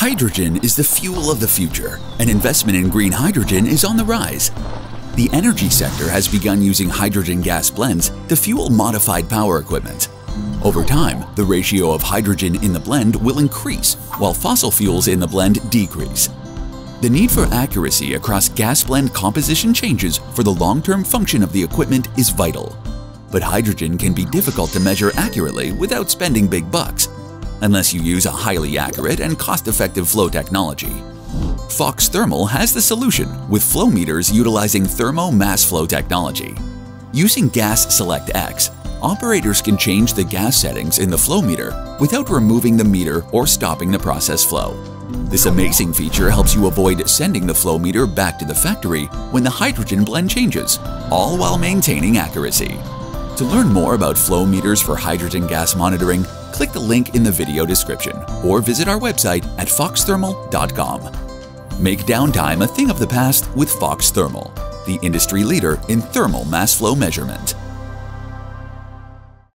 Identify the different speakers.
Speaker 1: Hydrogen is the fuel of the future, and investment in green hydrogen is on the rise. The energy sector has begun using hydrogen gas blends to fuel modified power equipment. Over time, the ratio of hydrogen in the blend will increase, while fossil fuels in the blend decrease. The need for accuracy across gas blend composition changes for the long-term function of the equipment is vital. But hydrogen can be difficult to measure accurately without spending big bucks, unless you use a highly accurate and cost-effective flow technology. Fox Thermal has the solution with flow meters utilizing thermal mass flow technology. Using Gas Select X, operators can change the gas settings in the flow meter without removing the meter or stopping the process flow. This amazing feature helps you avoid sending the flow meter back to the factory when the hydrogen blend changes, all while maintaining accuracy. To learn more about flow meters for hydrogen gas monitoring, click the link in the video description or visit our website at foxthermal.com. Make downtime a thing of the past with Fox Thermal, the industry leader in thermal mass flow measurement.